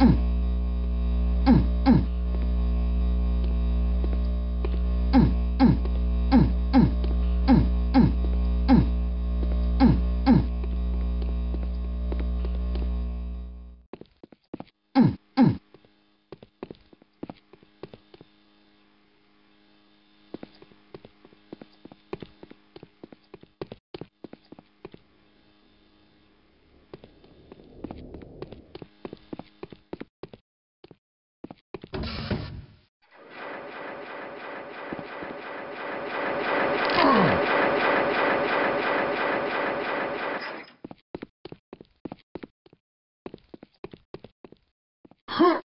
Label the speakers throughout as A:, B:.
A: 嗯。huh,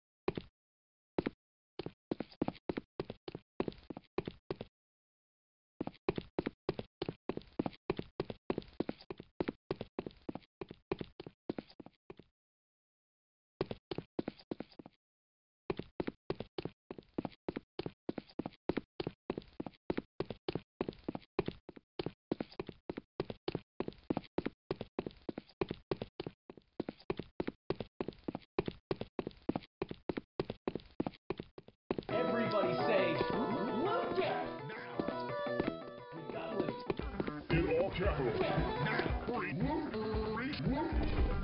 B: In all capitals.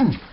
A: Mm.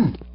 B: Mm.